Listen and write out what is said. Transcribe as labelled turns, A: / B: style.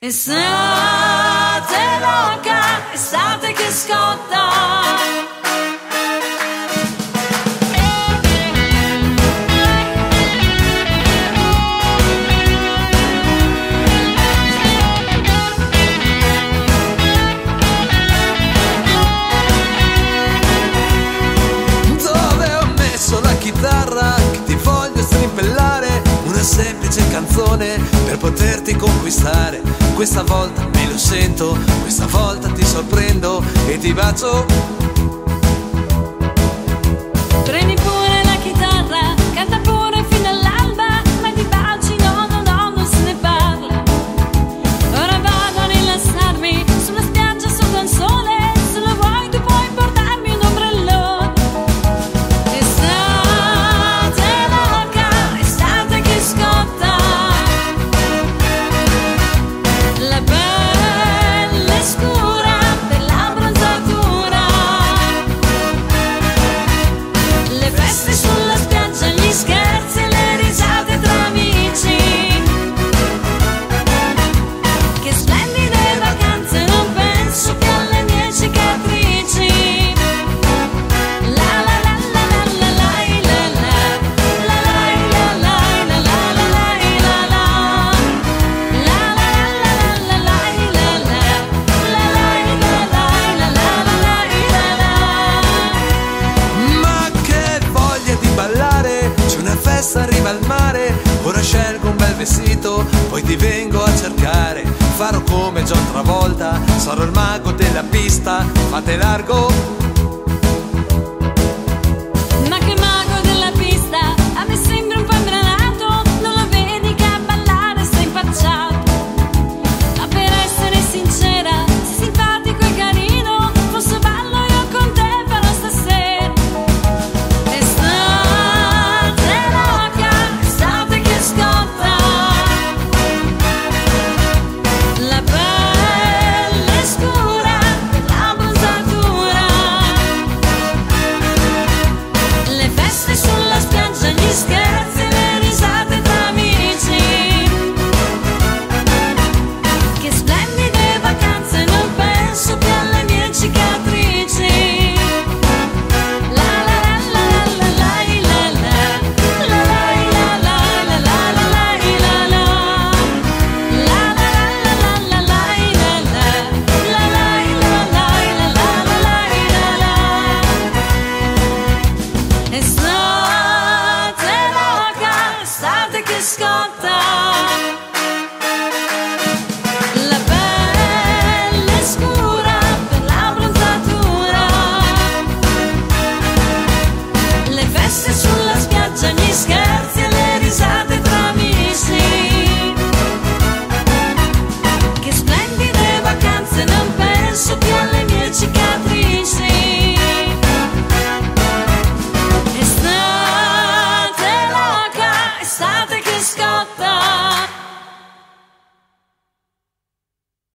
A: It's not a loca, it's not a una semplice canzone per poterti conquistare. Questa volta me lo sento, questa volta ti sorprendo e ti bacio testa arriva al mare. Ora scelgo un bel vestito, poi ti vengo a cercare. Farò come già un'altra volta, sarò il mago della pista. Fate largo. this